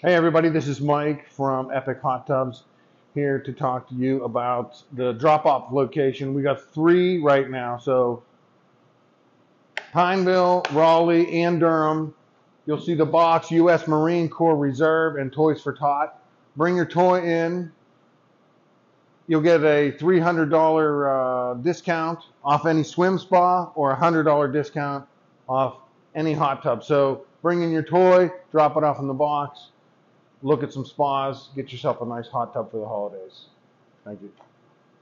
Hey everybody, this is Mike from Epic Hot Tubs here to talk to you about the drop-off location. We got three right now, so Pineville, Raleigh, and Durham. You'll see the box U.S. Marine Corps Reserve and Toys for Tot. Bring your toy in. You'll get a $300 uh, discount off any swim spa or a $100 discount off any hot tub. So bring in your toy, drop it off in the box, look at some spas, get yourself a nice hot tub for the holidays. Thank you.